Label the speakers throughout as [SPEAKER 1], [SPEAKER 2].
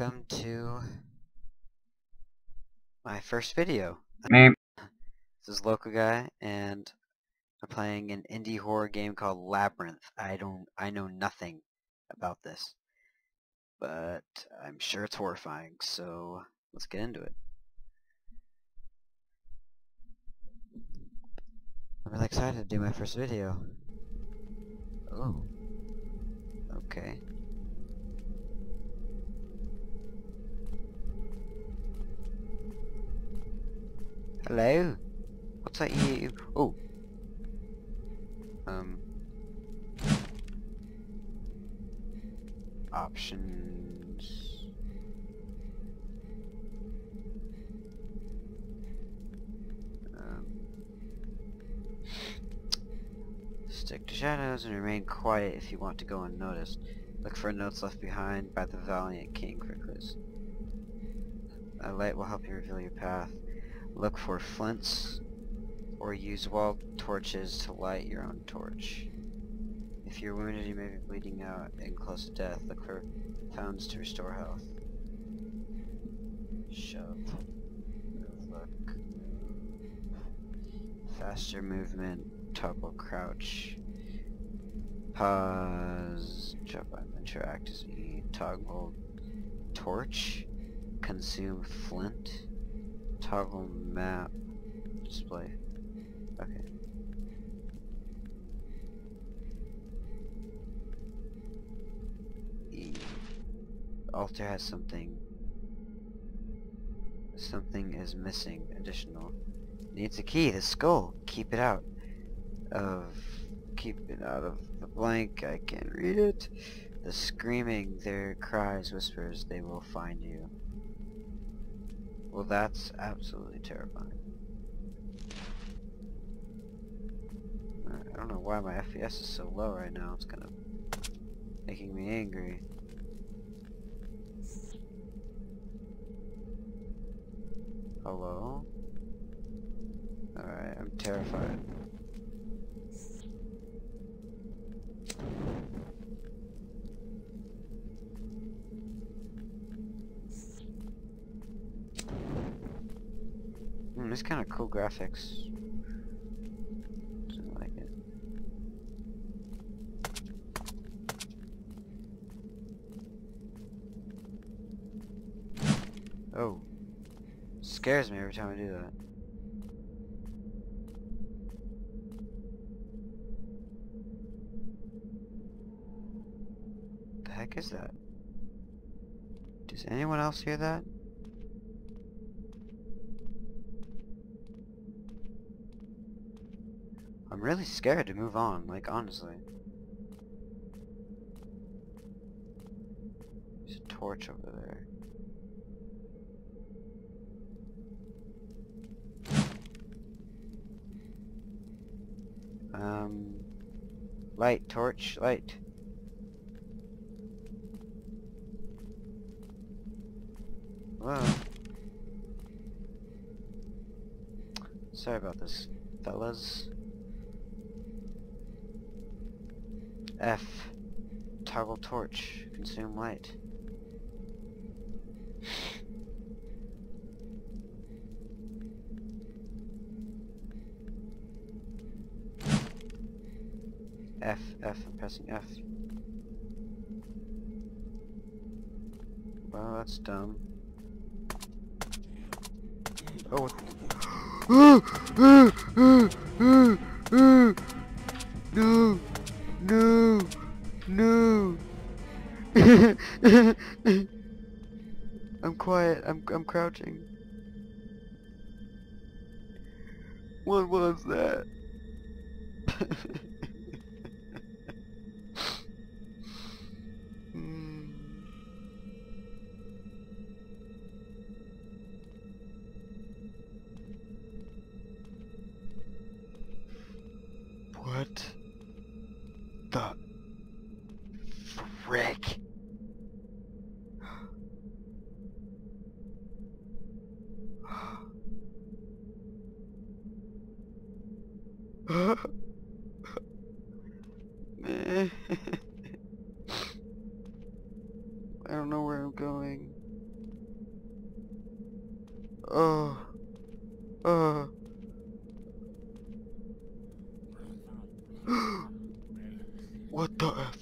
[SPEAKER 1] welcome to my first video. This is Locoguy, and I'm playing an indie horror game called Labyrinth. I don't, I know nothing about this, but I'm sure it's horrifying, so let's get into it. I'm really excited to do my first video. Oh. Okay. Hello? What's that you? Oh. Um. Options. Um. Stick to shadows and remain quiet if you want to go unnoticed. Look for notes left behind by the valiant king clues. A light will help you reveal your path. Look for flints or use wall torches to light your own torch. If you're wounded, you may be bleeding out and close to death. Look for fountains to restore health. Shove. Look. Faster movement. Toggle crouch. Pause. Jump on interact. Toggle torch. Consume flint. Toggle map. Display. Okay. E. Altar has something. Something is missing. Additional. Needs a key. The skull. Keep it out. Of. Keep it out of the blank. I can't read it. The screaming. Their cries, whispers. They will find you. Well, that's absolutely terrifying. I don't know why my FPS is so low right now. It's kind of making me angry. Hello? Alright, I'm terrified. Hmm, this kind of cool graphics. I like it. Oh. Scares me every time I do that. The heck is that? Does anyone else hear that? I'm really scared to move on, like honestly. There's a torch over there. Um, light, torch, light. Hello. Sorry about this, fellas. F. Toggle torch. Consume light. F. F. I'm pressing F. Well, that's dumb. Oh. I'm quiet. I'm I'm crouching. What was that? Hmm. What? I don't know where I'm going. Oh. Uh. uh. what the F?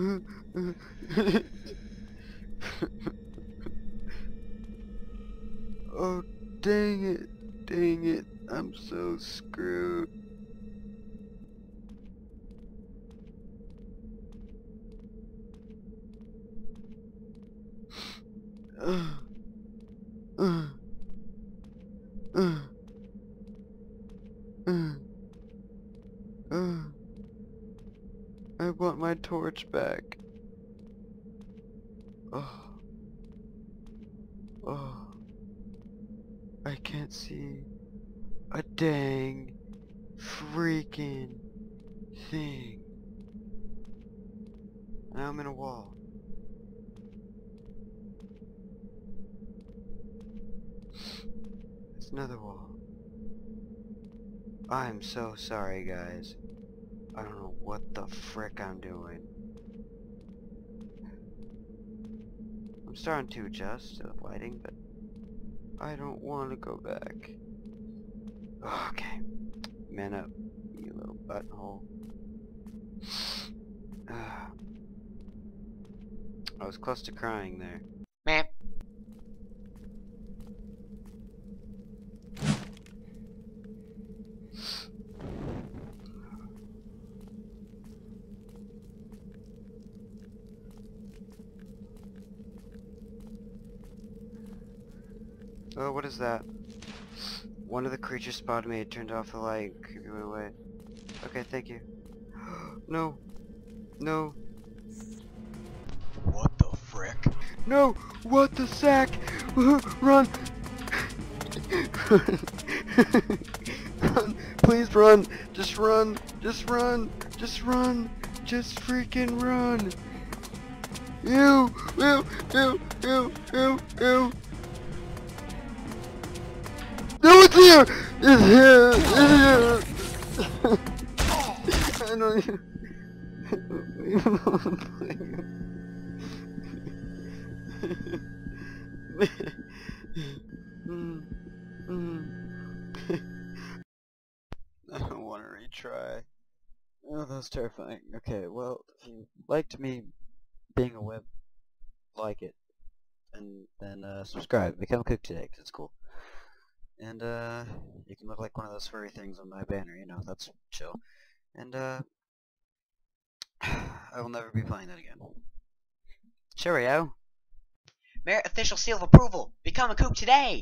[SPEAKER 1] oh, dang it. Dang it. I'm so screwed. Uh, uh, uh, uh, uh. I want my torch back. Oh. Oh. I can't see a dang freaking thing. Now I'm in a wall. It's another wall. I'm so sorry guys. I don't know what the frick I'm doing. I'm starting to adjust to the lighting, but I don't want to go back. Okay. Man up, you little butthole. I was close to crying there. Oh, what is that? One of the creatures spotted me, it turned off the light, creeped me away. Okay, thank you. no. No.
[SPEAKER 2] What the frick?
[SPEAKER 1] No! What the sack? run! run! Please run! Just run! Just run! Just run! Just freaking run! Ew! Ew! Ew! Ew! Ew! Ew! It's here! It's here! It's here! I don't even... Mm. I don't want to retry. Oh, that was terrifying. Okay, well, if you liked me being a web, like it, and then uh, subscribe. Become a Kook today, 'cause it's cool. And uh, you can look like one of those furry things on my banner, you know, that's chill. And uh, I will never be playing that again. Cheerio!
[SPEAKER 2] Merritt official seal of approval. Become a Kook today.